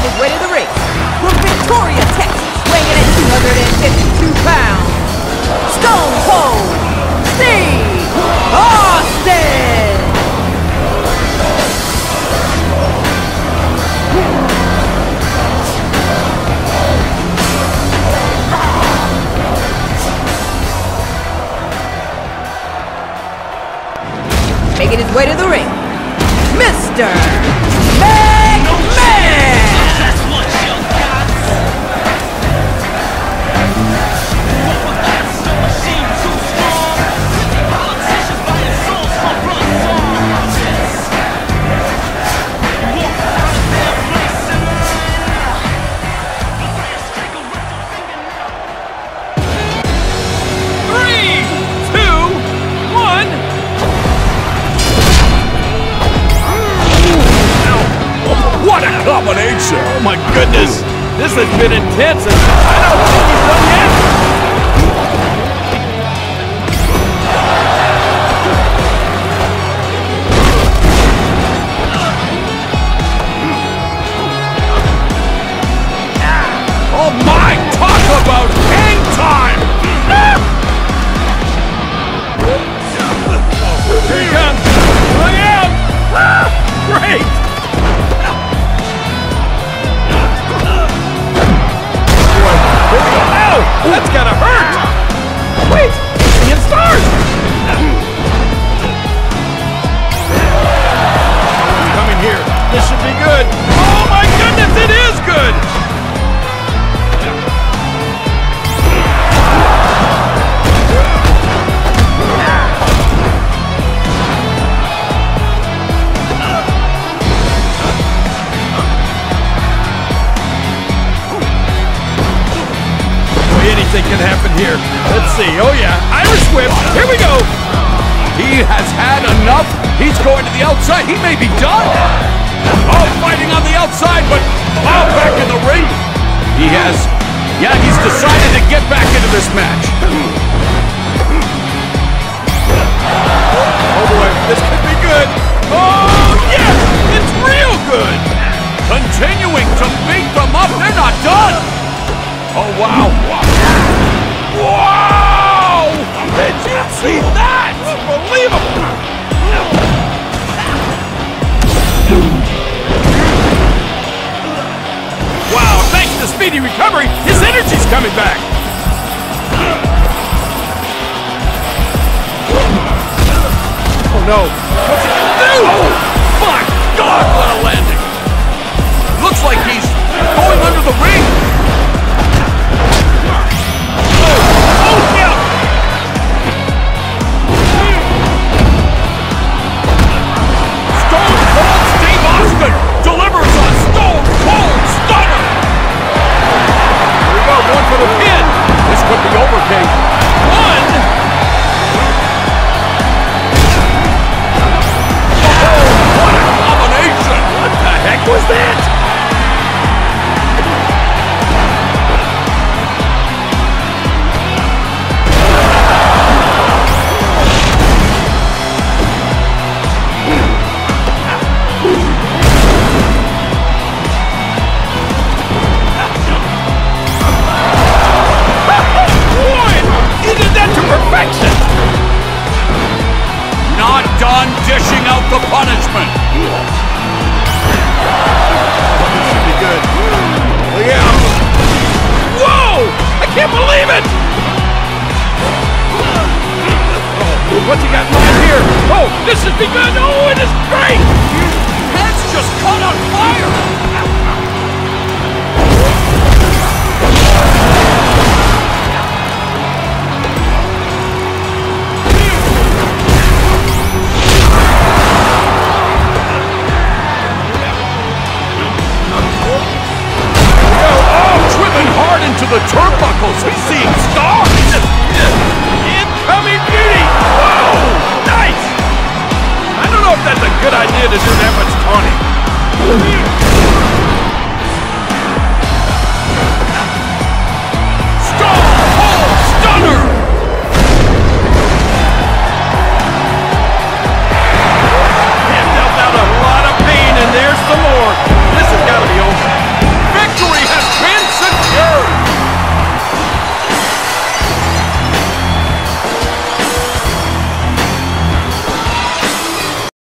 making his way to the ring. From Victoria, Texas, weighing in at 252 pounds, Stone Cold Steve Austin! Making his way to the ring, Mr. McMahon! Oh my goodness! This has been intense and I don't think he's done yet! Gotta hurt! Boy, anything can happen here. Let's see. Oh, yeah. Irish whip. Here we go. He has had enough. He's going to the outside. He may be done. Oh, fighting on the outside, but now back in the ring. He has, yeah, he's decided to get back into this match. Oh, boy. This could be good. Oh, yes. It's real good. Continuing to beat them up. They're not done. Oh, wow. Wow! No, what's he gonna do? Oh, my God, what a landing! Looks like he's going under the ring. Can't believe it! Oh, what's he got in here? Oh, this should be good! Oh, it is great! Head's just caught on fire! Oh, the turnbuckles. Seeing stars.